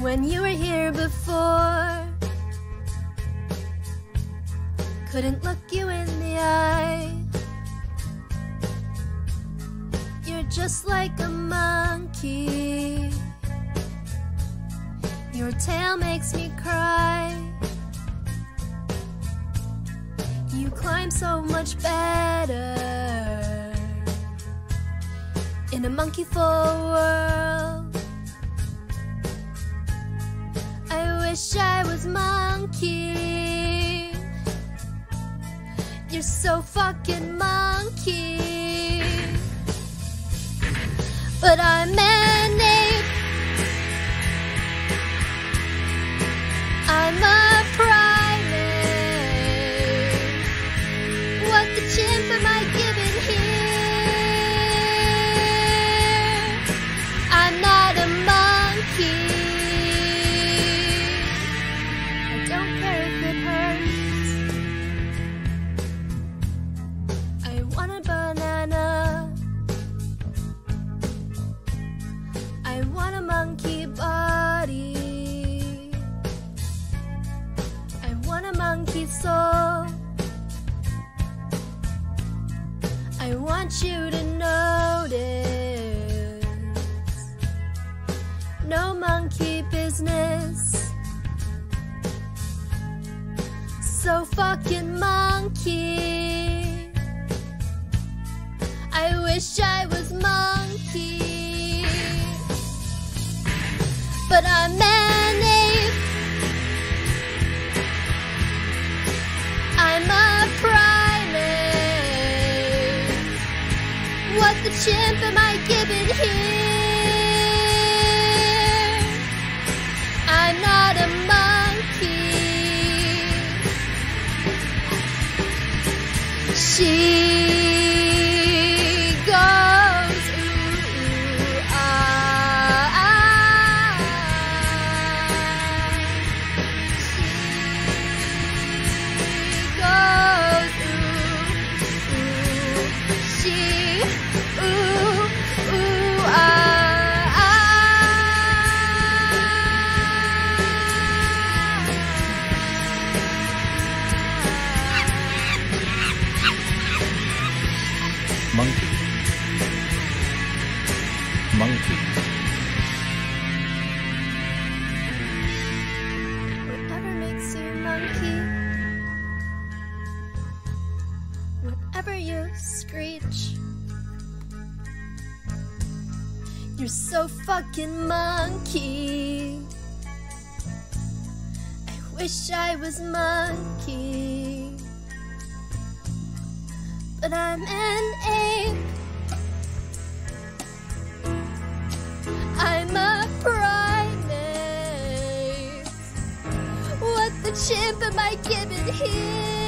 when you were here before. Couldn't look you in the eye. You're just like a monkey. Your tail makes me cry. You climb so much better in a monkey full world. Wish I was monkey. You're so fucking monkey. But I'm an. I'm a primate. What the chimp am I gibbon I want a monkey body. I want a monkey soul. I want you to notice. No monkey business. So fucking monkey. I wish I was monkey. But I'm an ape. I'm a primate. What the chimp am I gibbon here? I'm not a monkey. She Whatever you screech. You're so fucking monkey. I wish I was monkey. But I'm an ape. I'm a primate. What the chimp am I gibbon here?